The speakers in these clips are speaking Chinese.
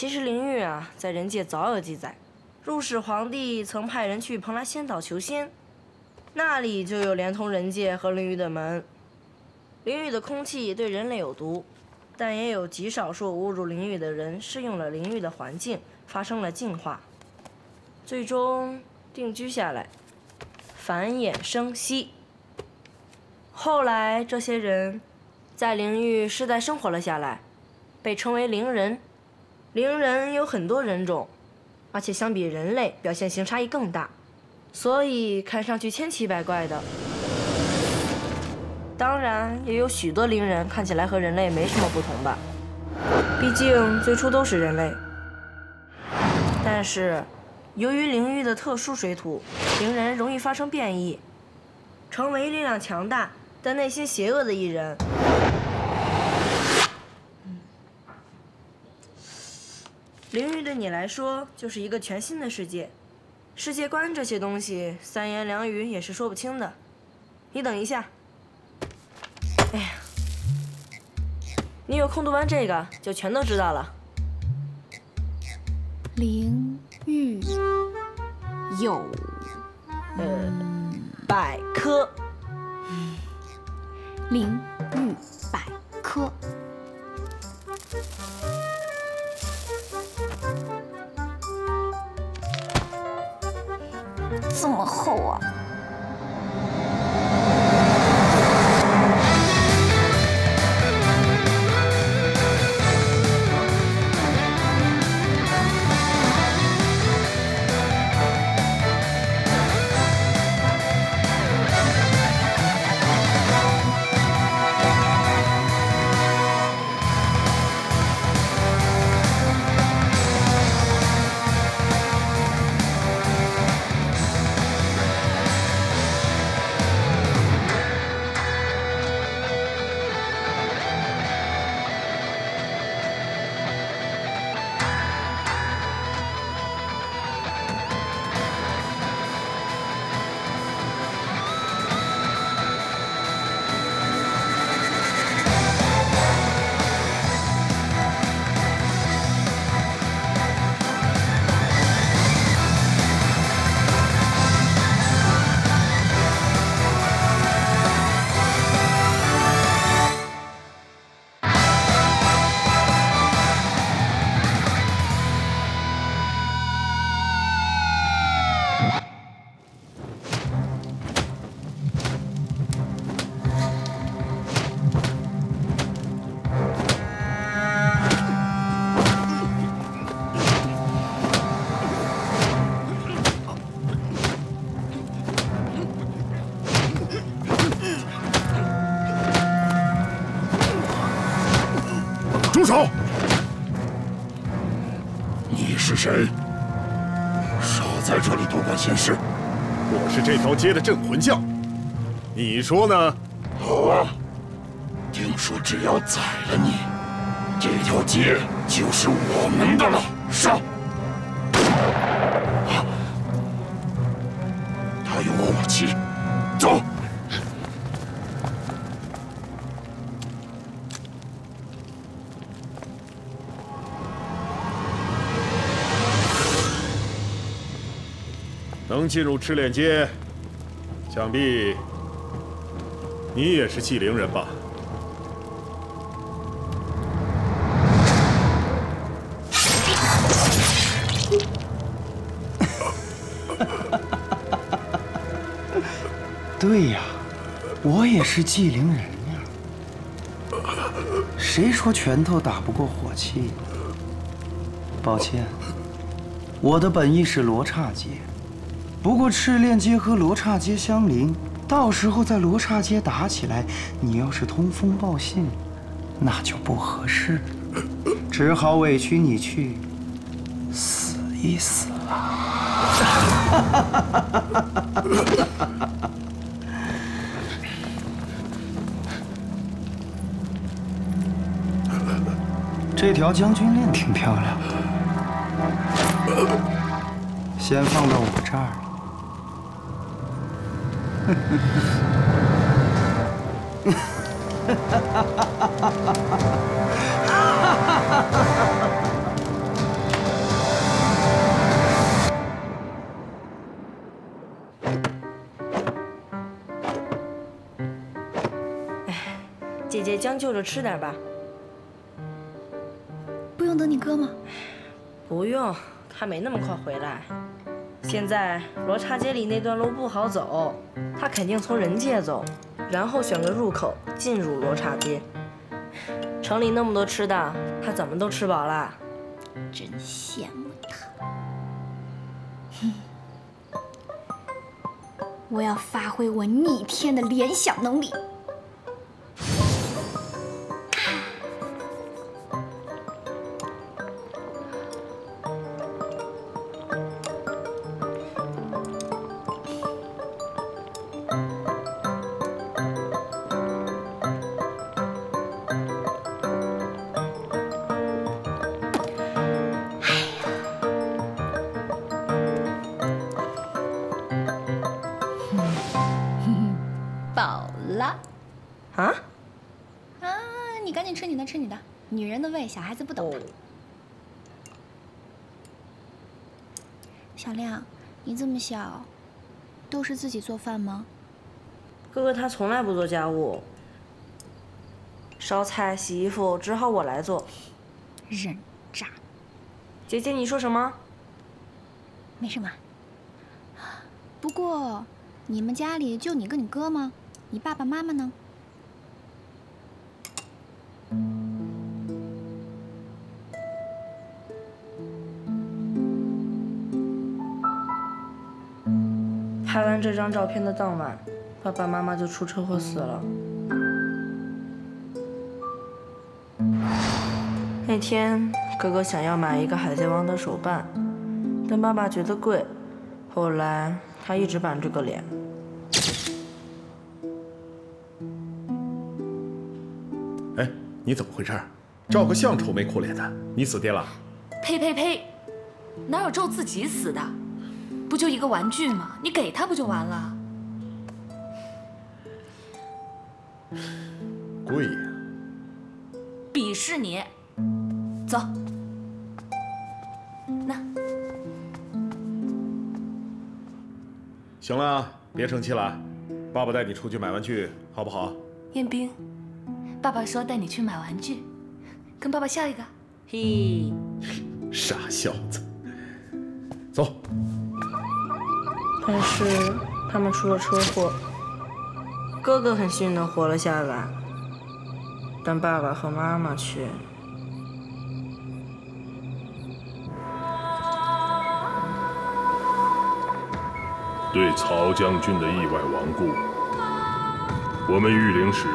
其实灵玉啊，在人界早有记载，入室皇帝曾派人去蓬莱仙岛求仙，那里就有连通人界和灵域的门。灵域的空气对人类有毒，但也有极少数误入灵域的人适应了灵域的环境，发生了进化，最终定居下来，繁衍生息。后来这些人在灵域世代生活了下来，被称为灵人。灵人有很多人种，而且相比人类表现型差异更大，所以看上去千奇百怪的。当然，也有许多灵人看起来和人类没什么不同吧，毕竟最初都是人类。但是，由于灵域的特殊水土，灵人容易发生变异，成为力量强大但内心邪恶的一人。灵域对你来说就是一个全新的世界，世界观这些东西三言两语也是说不清的。你等一下，哎呀，你有空读完这个就全都知道了。灵域有呃百科，灵域百科。我！街的镇魂将，你说呢？好啊，听说只要宰了你，这条街就是我们的了。上！他有武器，走！能进入赤练街，想必你也是纪灵人吧？对呀，我也是纪灵人呀。谁说拳头打不过火器？抱歉，我的本意是罗刹街。不过赤炼街和罗刹街相邻，到时候在罗刹街打起来，你要是通风报信，那就不合适，只好委屈你去死一死了。这条将军链挺漂亮的，先放到我这儿。哎，姐姐将就着吃点吧。不用等你哥吗？不用，他没那么快回来。现在罗刹街里那段路不好走，他肯定从人界走，然后选个入口进入罗刹街。城里那么多吃的，他怎么都吃饱了。真羡慕他。我要发挥我逆天的联想能力。的，吃你的。女人的胃，小孩子不懂的。小亮，你这么小，都是自己做饭吗？哥哥他从来不做家务，烧菜、洗衣服只好我来做。人渣！姐姐，你说什么？没什么。不过，你们家里就你跟你哥吗？你爸爸妈妈呢？拍完这张照片的当晚，爸爸妈妈就出车祸死了。那天，哥哥想要买一个海贼王的手办，但爸爸觉得贵。后来，他一直板着个脸。哎，你怎么回事？照个相愁眉苦脸的，你死爹了？呸呸呸！哪有咒自己死的？不就一个玩具吗？你给他不就完了？贵呀！鄙视你！走，那行了，别生气了，爸爸带你出去买玩具，好不好？彦兵，爸爸说带你去买玩具，跟爸爸笑一个。嘿，傻小子，走。但是他们出了车祸，哥哥很幸运的活了下来，但爸爸和妈妈却……对曹将军的意外亡故，我们御灵使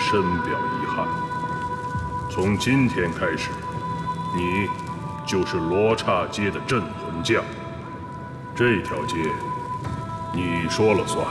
深表遗憾。从今天开始，你就是罗刹街的镇魂将。这条街，你说了算。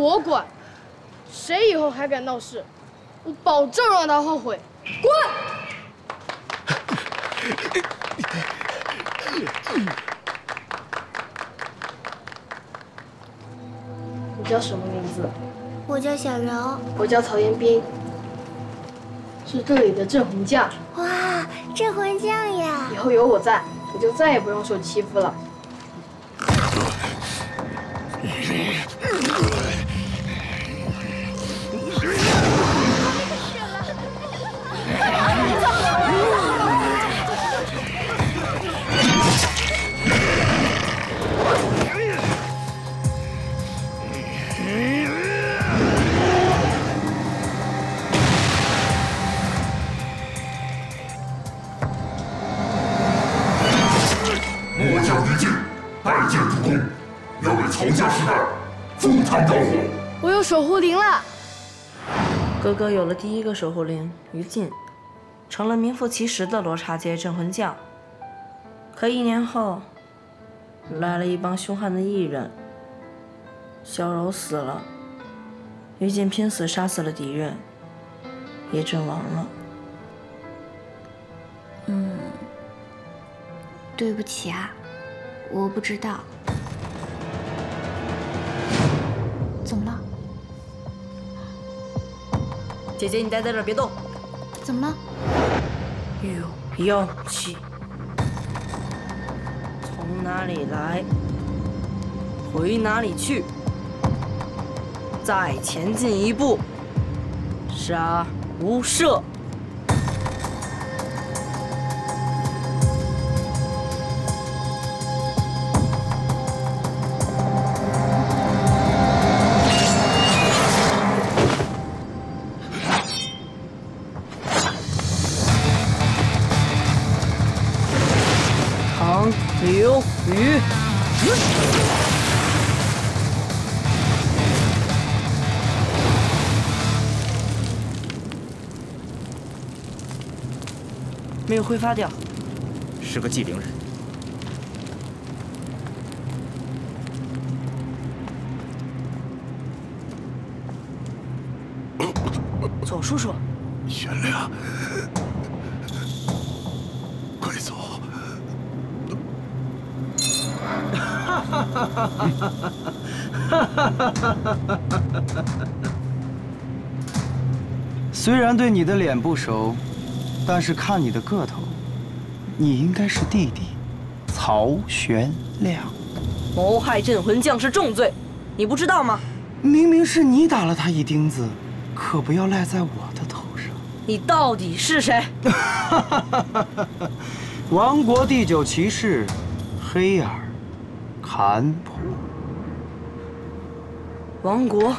我管，谁以后还敢闹事，我保证让他后悔。滚！你叫什么名字？我叫小柔。我叫曹彦斌，是这里的镇魂将。哇，镇魂将呀！以后有我在，你就再也不用受欺负了。守护灵了。哥哥有了第一个守护灵于禁，成了名副其实的罗刹界镇魂将。可一年后，来了一帮凶悍的异人，小柔死了，于禁拼死杀死了敌人，也阵亡了。嗯，对不起啊，我不知道。姐姐，你待在这儿别动。怎么了？有妖气，从哪里来，回哪里去。再前进一步，杀无赦。没有挥发掉，是个寂灵人。左叔叔，玄亮，快走！虽然对你的脸不熟，但是看你的个头，你应该是弟弟曹玄亮。谋害镇魂将是重罪，你不知道吗？明明是你打了他一钉子，可不要赖在我的头上。你到底是谁？王国第九骑士，黑尔坎普。王国，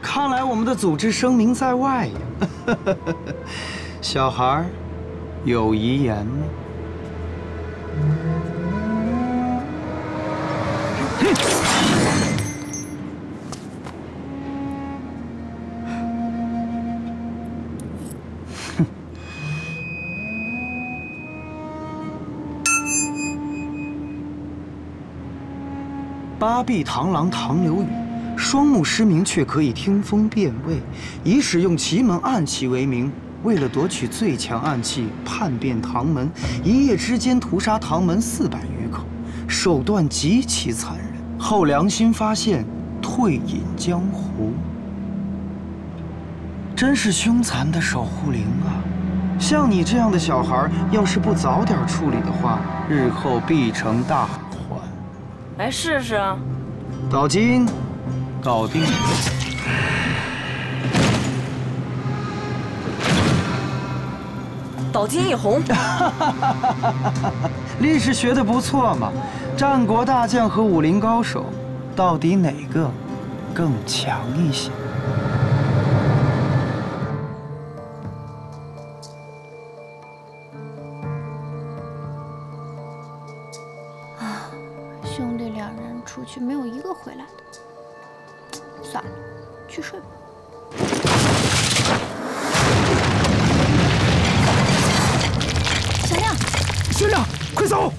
看来我们的组织声名在外呀。小孩儿，有遗言吗？八臂螳螂唐流雨，双目失明却可以听风辨位，以使用奇门暗器为名，为了夺取最强暗器叛变唐门，一夜之间屠杀唐门四百余口，手段极其残忍。后良心发现，退隐江湖。真是凶残的守护灵啊！像你这样的小孩，要是不早点处理的话，日后必成大患。来试试啊！岛金，搞定。老金一红，历史学的不错嘛。战国大将和武林高手，到底哪个更强一些？走！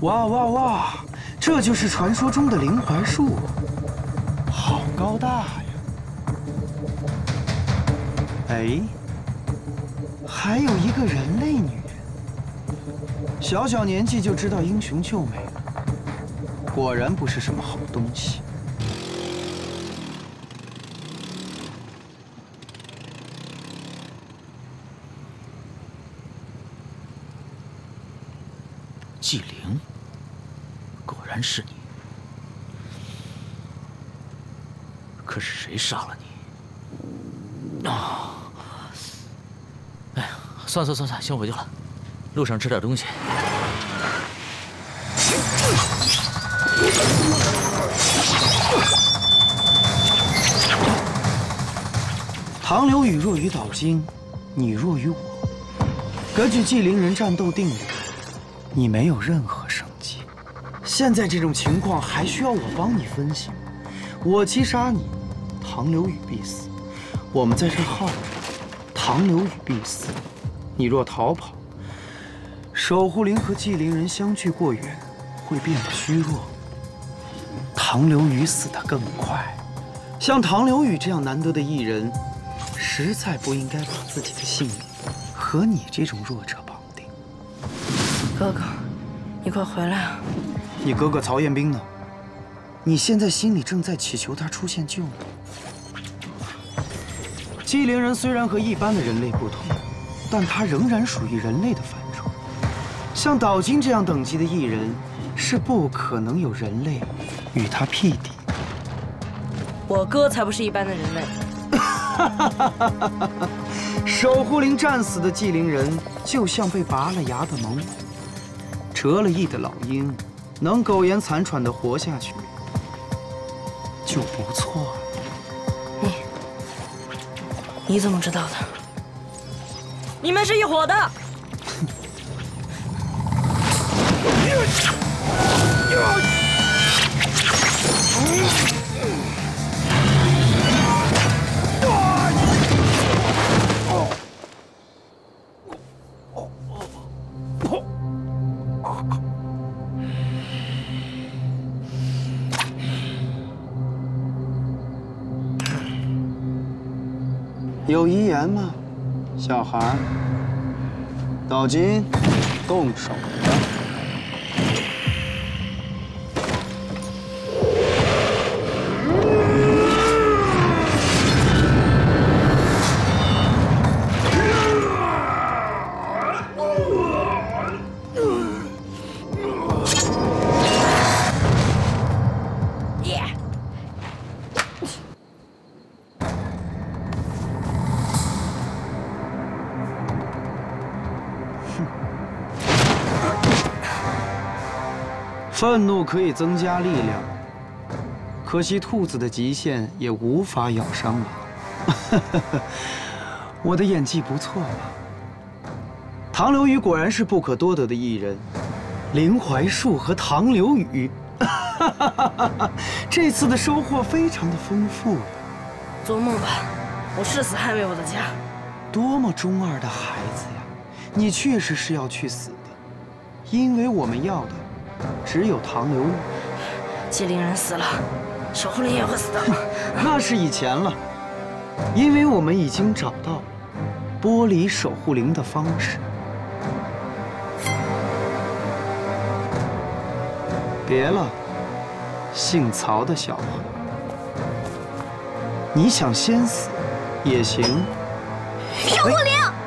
哇哇哇！这就是传说中的灵槐树，好高大呀！哎，还有一个人类女人，小小年纪就知道英雄救美了，果然不是什么好东西。然是你。可是谁杀了你？啊！哎呀，算算算算，先回去了，路上吃点东西。唐刘宇若于岛津，你若于我。根据纪灵人战斗定律，你没有任何。现在这种情况还需要我帮你分析？我击杀你，唐刘宇必死。我们在这耗着，唐刘宇必死。你若逃跑，守护灵和纪灵人相距过远，会变得虚弱。唐刘宇死得更快。像唐刘宇这样难得的艺人，实在不应该把自己的性命和你这种弱者绑定。哥哥，你快回来啊！你哥哥曹彦斌呢？你现在心里正在祈求他出现救你。机灵人虽然和一般的人类不同，但他仍然属于人类的范畴。像岛津这样等级的异人，是不可能有人类与他匹敌。我哥才不是一般的人类。守护灵战死的纪灵人，就像被拔了牙的猛虎，折了翼的老鹰，能苟延残喘的活下去，就不错了。你，你怎么知道的？你们是一伙的。有遗言吗，小孩儿？岛津，动手吧。愤怒可以增加力量，可惜兔子的极限也无法咬伤我。我的演技不错吧？唐流宇果然是不可多得的艺人，林怀树和唐流宇，这次的收获非常的丰富呀。做梦吧，我誓死捍卫我的家。多么中二的孩子呀！你确实是要去死的，因为我们要的。只有唐流宇，纪灵人死了，守护灵也会死的。那是以前了，因为我们已经找到了剥离守护灵的方式。别了，姓曹的小子，你想先死也行。守护灵。